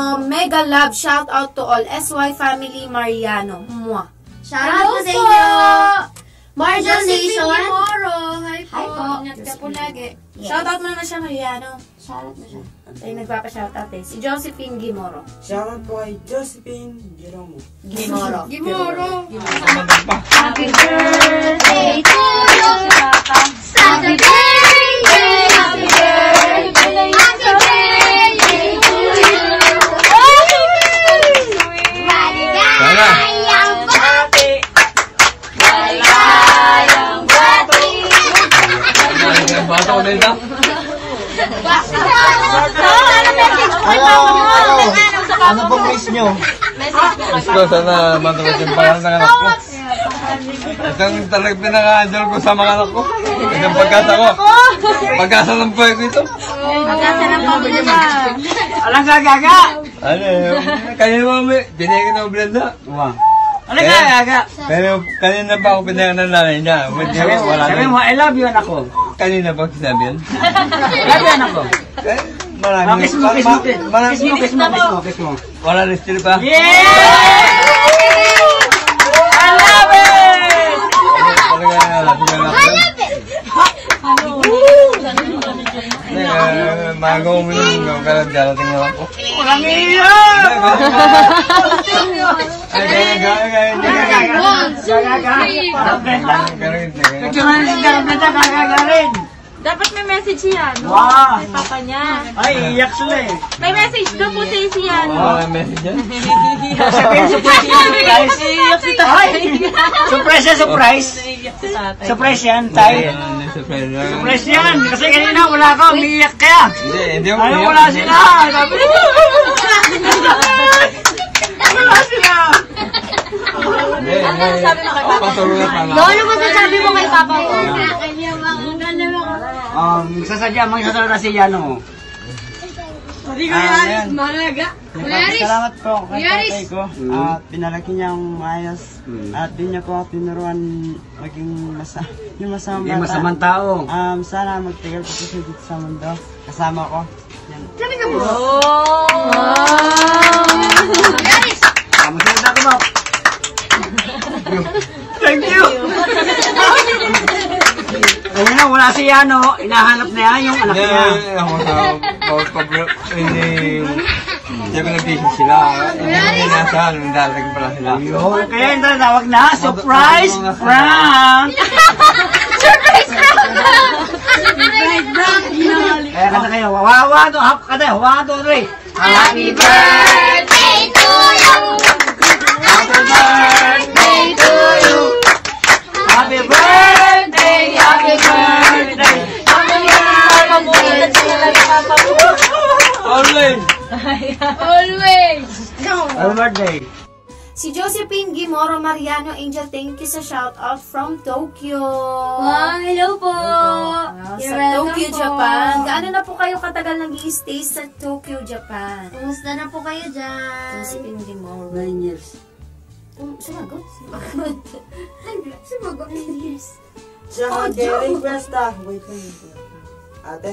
love, shout out to all SY family Mariano. Mwah. Shout out po sa inyo! Josephine Nation! Moro. Hi po. Hi po. Ingat ka po lagi. Yes. Shout out mo na siya, Mariano. Shout out na siya. Ay, nagpapa-shoutout eh. Si Josephine Gimoro. Shoutout po kay Josephine Giromo. Gimoro. Gimoro. Happy birthday to you! Ko din Hello! Ano pong wish nyo? Gusto sana matuloy yung pangalan ng anak ko. Isang talagang pinaka-idol ko sa mga anak ko. Isang pagkasa ko. Pagkasa ng buhay ko ito. Magkasa ng pamilya Alang gagaga! Ano yun? Kanina mo, may- binigyan ng blenda. Wow. Alang gagaga! Pero kanina pa ako pinayang ng nanay niya. Sabi na. mo, I love you anak ko. Kanina pa sinabi yan. I love you anak ko. Eh, marami. Ah, kiss mo, kiss mo, kiss Marami. kiss mo, kiss mo, kiss mo, kiss mo. Wala na still pa. Yeah! I love it! Talaga, sila na ako. Eh, Bago uminom ng kalat, darating na ako. Walang iyan! Ay, kaya, kaya, kaya, kaya, Gagaga! Picture na si Gagaga, message yan. Wow! Kay papa niya. Ay, iyak sila eh. May message daw po sa isi yan. Wala message yan. Sabihin, surprise yan, surprise. Ay! Surprise yan, surprise. Surprise yan, tay. Surprise yan. Kasi kanina wala ka, umiiyak kaya. Hindi, hindi ako umiyak. wala sila. Sabi Wala sila. Hindi, hindi. Patulungan pa lang. Lolo, masasabi mo kay Papa mo? Um, sasadya, mga sasadya si Yano. Hindi ko yan. Malaga. Salamat po kay Yaris. tatay ko. At pinalaki niya ang maayos. At di niya po ako tinuruan maging masa yung masamang Hindi bata. masamang tao. Um, sana magtagal po po siya dito sa mundo. Kasama ko. Yan. Kamu salita ko ba? Thank you. Ayun na, wala si Yano. Inahanap na yan yung anak niya. ako sa pag hindi hindi ko nag-vision sila. Hindi nasa ano, dadating pala sila. Yun, kaya yung tawag na, surprise prank! Kaya kanta kayo, wawa to, hap kanta, one, two, three. Happy birthday Happy birthday. Si Josephine Gimoro Mariano Angel, thank you sa shoutout from Tokyo. Wow, hello po! Ah, You're sa Tokyo, po. Japan. Gaano na po kayo katagal nag stay sa Tokyo, Japan? Kumusta na po kayo dyan? Josephine Gimoro. Nine years. Um, sumagot? Sumagot. Yes. Siya ang request ah. Wait lang. Ate.